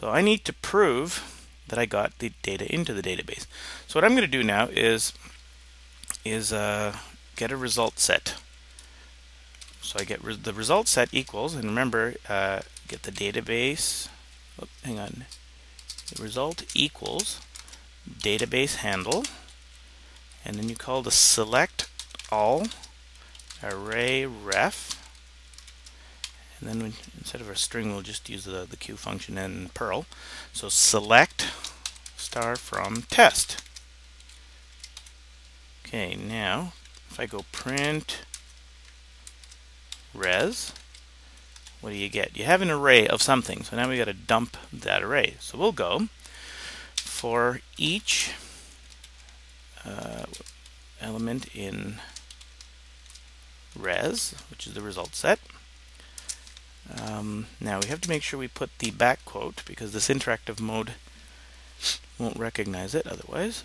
So I need to prove that I got the data into the database. So what I'm going to do now is is uh, get a result set. So I get re the result set equals, and remember, uh, get the database. Oh, hang on. The result equals database handle, and then you call the select all array ref and then we, instead of a string we'll just use the, the q function in Perl. So select star from test. Okay now if I go print res what do you get? You have an array of something so now we got to dump that array. So we'll go for each uh, element in res, which is the result set. Um, now we have to make sure we put the back quote because this interactive mode won't recognize it otherwise.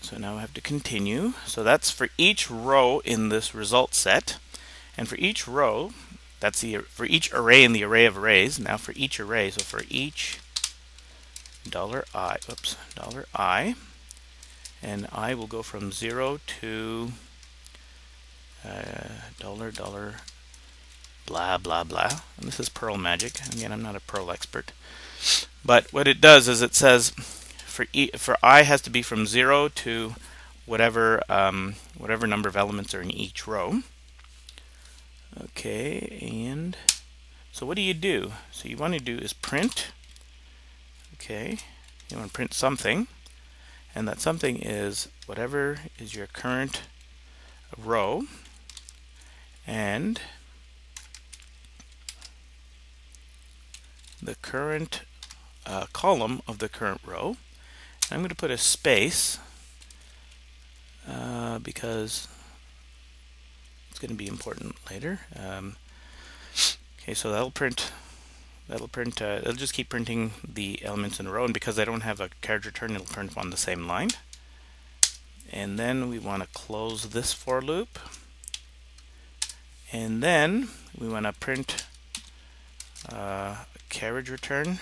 So now I have to continue. So that's for each row in this result set. And for each row, that's the for each array in the array of arrays. Now for each array, so for each dollar i, oops, dollar i, and i will go from zero to uh, dollar dollar blah blah blah. And this is Perl magic. Again I'm not a Perl expert. But what it does is it says for e for i has to be from 0 to whatever um, whatever number of elements are in each row. Okay and so what do you do? So you want to do is print. Okay you want to print something. And that something is whatever is your current row. And the current uh, column of the current row. I'm going to put a space uh, because it's going to be important later. Um, okay, so that'll print. That'll print. Uh, it'll just keep printing the elements in a row, and because I don't have a carriage return, it'll print on the same line. And then we want to close this for loop. And then we want to print uh, carriage return.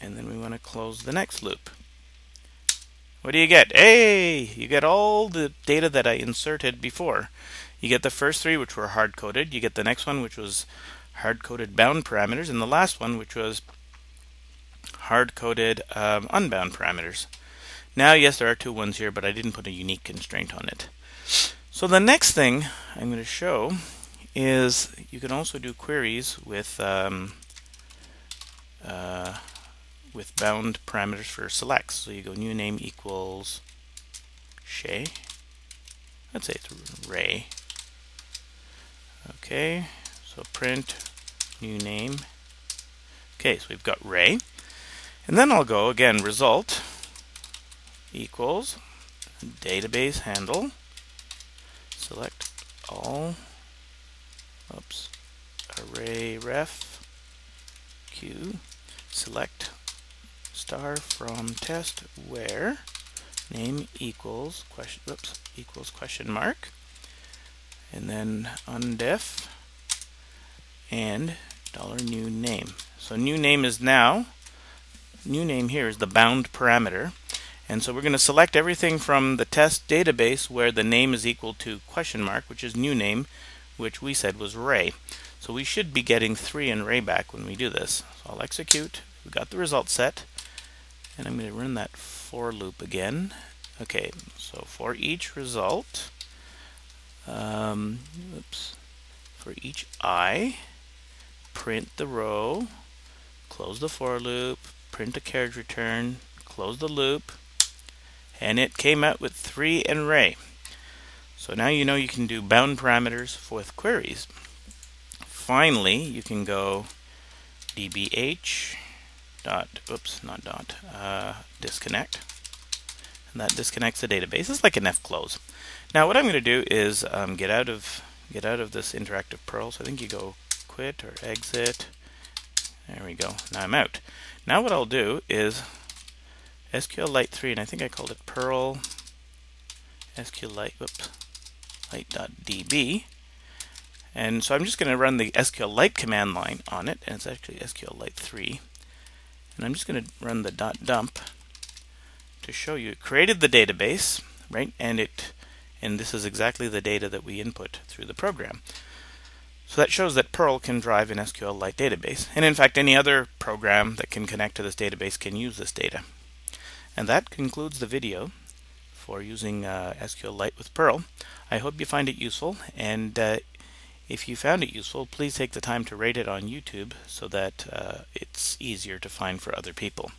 And then we want to close the next loop. What do you get? Hey, you get all the data that I inserted before. You get the first three, which were hard-coded. You get the next one, which was hard-coded bound parameters. And the last one, which was hard-coded um, unbound parameters. Now, yes, there are two ones here, but I didn't put a unique constraint on it. So the next thing I'm going to show is you can also do queries with um, uh, with bound parameters for selects. So you go new name equals Shay. Let's say it's Ray. Okay, so print new name. Okay, so we've got Ray. And then I'll go again result equals database handle select all oops. Array ref q. Select star from test where? Name equals question oops equals question mark. And then undef and dollar new name. So new name is now new name here is the bound parameter. And so we're going to select everything from the test database where the name is equal to question mark, which is new name, which we said was Ray. So we should be getting 3 in Ray back when we do this. So I'll execute. We got the result set. And I'm going to run that for loop again. Okay, so for each result, um, oops, for each i, print the row, close the for loop, print a carriage return, close the loop, and it came out with 3 in array. So now you know you can do bound parameters with queries. Finally, you can go dbh dot, oops, not dot, uh, disconnect. And that disconnects the database. It's like an fclose. Now what I'm going to do is um, get out of get out of this interactive Perl. So I think you go quit or exit. There we go. Now I'm out. Now what I'll do is SQLite 3, and I think I called it Perl SQLite, whoops, light.db. And so I'm just going to run the SQLite command line on it, and it's actually SQLite 3. And I'm just going to run the dot dump to show you it created the database, right? And it and this is exactly the data that we input through the program. So that shows that Perl can drive an SQLite database. And in fact, any other program that can connect to this database can use this data. And that concludes the video for using uh, SQLite with Perl. I hope you find it useful. And uh, if you found it useful, please take the time to rate it on YouTube so that uh, it's easier to find for other people.